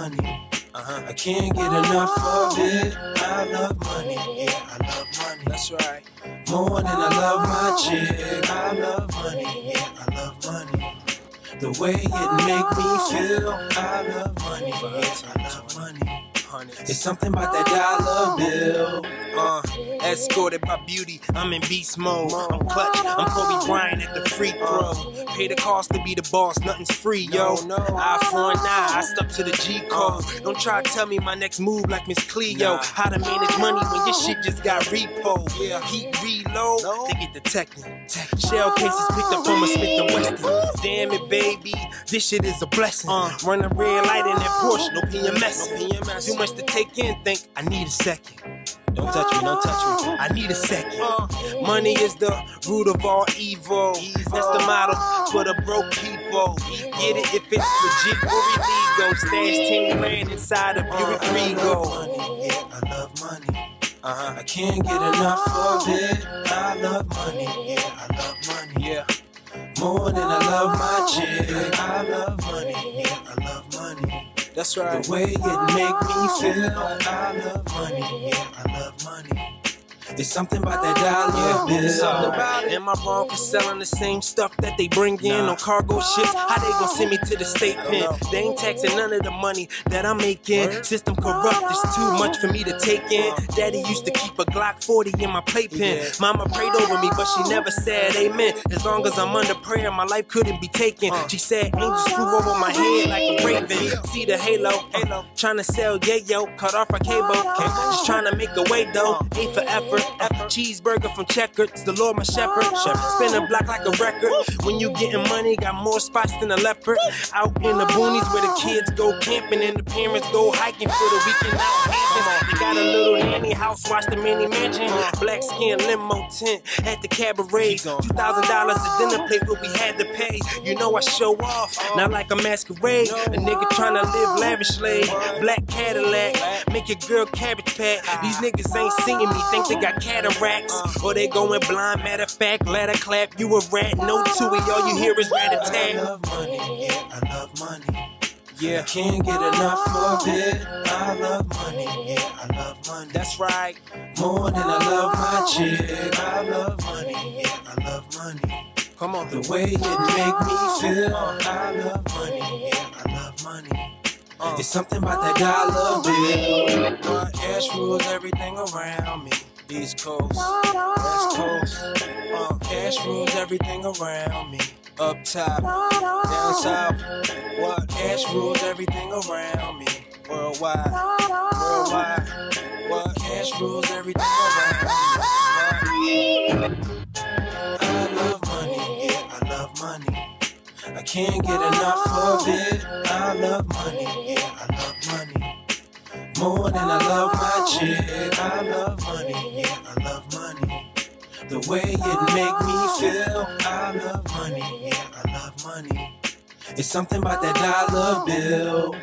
money. Uh-huh. I can't get enough of it. I love money. Yeah, I love money. That's right. More than I love my chick. I love money. Yeah, I love money. The way it make me feel. I love money. Yeah, I love money. It's something about that dollar bill. Uh, escorted by beauty, I'm in beast mode. I'm clutch, I'm Kobe Bryant at the free throw. Pay the cost to be the boss, nothing's free, yo. Eye for an eye, I stuck to the G code. Don't try to tell me my next move like Miss Cleo. How to manage money when your shit just got repo. Yeah, heat reload, they get detected. Shell cases picked up from a Smith and Wesson. Damn it, baby, this shit is a blessing. Uh, run a red light in that Porsche, no PMS. No PMS. Too much to take in, think I need a second. Don't touch me, don't touch me. I need a second. Money is the root of all evil. That's the motto for the broke people. Get it if it's legit or illegal. Stash 10 grand inside a Buick Regal. Money, yeah, I love money. Uh-huh. I can't get enough of it. I love money, yeah, I love money. Yeah. More than I love my chick. I love money, That's right. The way it make me feel. I love money, yeah, I love money. It's something about that dollar bill. Something about it. Am I wrong for selling the same stuff that they bring in on cargo ships? How they gonna send me to the state pen? They ain't taxing none of the money that I'm making. System corrupt, it's too much for me to take in. Daddy used to keep a Glock 40 in my playpen. Mama prayed over me, but she never said amen. As long as I'm under prayer, my life couldn't be taken. Uh. She said angels flew over my head like a raven. See the halo, halo. Trying to sell yayo, cut off our cable. Just trying to make a way though, uh. ain't After cheeseburger from Checkers, the Lord my shepherd. Spin a block like a record. When you getting money, got more spots than a leopard. Out in the boonies where the kids go camping and the parents go hiking for the weekend out. They got a little nanny house, watch the mini mansion. Black skin limo tent at the cabaret. Two thousand dollars a dinner plate, what we had to pay. You know I show off, not like a masquerade. A nigga tryna live lavishly. Black Cadillac, make your girl cabbage patch. These niggas ain't seeing me, think they got cataracts. Or they going blind, matter of fact, let her clap. You a rat, no two it, all you hear is rat I attack. love money, yeah, I love money. Yeah, I can't get enough of it. I love money, that's right. More than I love my chick. I love money, yeah, I love money. Come on. The way it make me feel. I love money, yeah, I love money. It's something about that dollar bill. Uh, cash rules everything around me. East Coast, West Coast. Uh, cash rules everything around me. Up top, down south. What? Cash rules everything around me. Worldwide, worldwide. Cash rules. I love money, yeah, I love money. I can't get enough of it. I love money, yeah, I love money. More than I love my chick. I love money, yeah, I love money. The way it make me feel. I love money, yeah, I love money. It's something about that dollar bill.